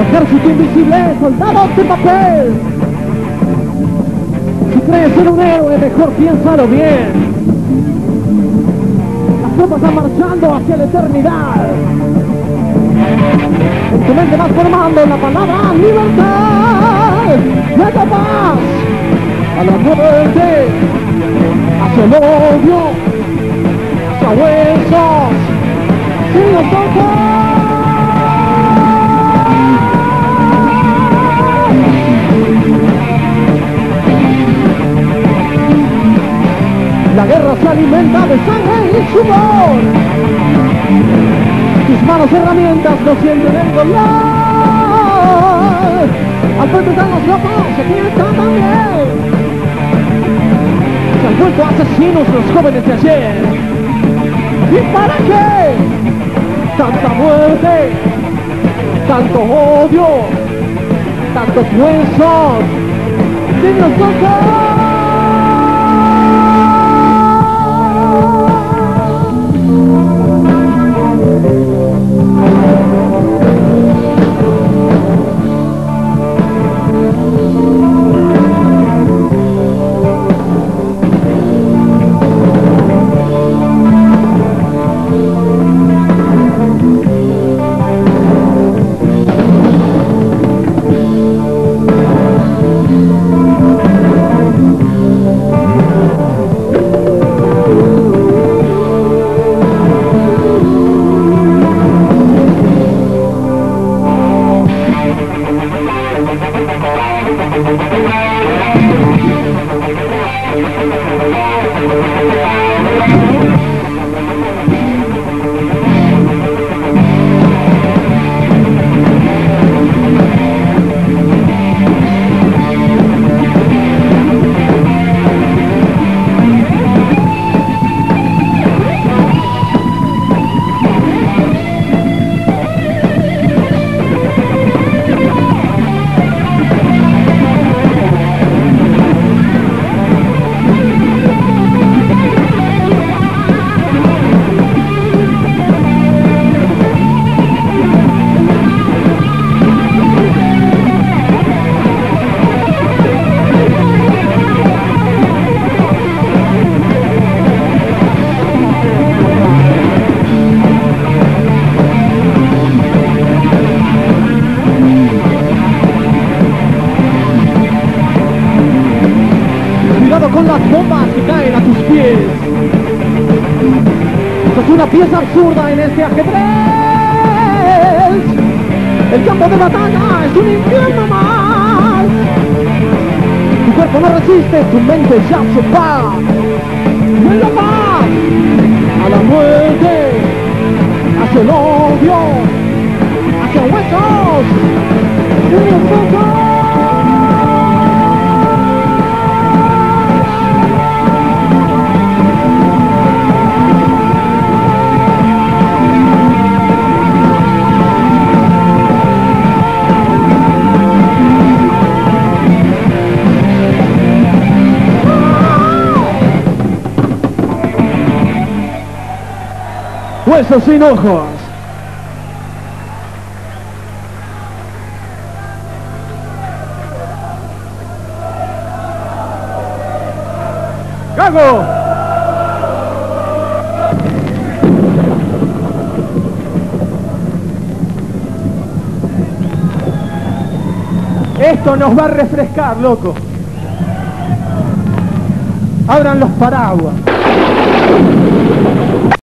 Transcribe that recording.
Ejército invisible, soldados de papel. Si crees ser un héroe, mejor piénsalo bien. Las tropas están marchando hacia la eternidad. En tu mente vas formando la palabra libertad. Nada más a la muerte, hacia el odio, hacia huesos, sin los ojos. La guerra se alimenta de sangre y sudor. Tus manos herramientas no sienten el dolor. Al frente están los locos, aquí están también. Se asesinos los jóvenes de ayer. ¿Y para qué? Tanta muerte, tanto odio, tantos huesos, sin con las bombas que caen a tus pies. Sos una pieza absurda en este ajedrez. El campo de batalla es un infierno más. Tu cuerpo no resiste, tu mente ya se va. ¡Vuelva más! A la muerte, hacia el odio, Huesos sin ojos. ¡Gago! Esto nos va a refrescar, loco. Abran los paraguas.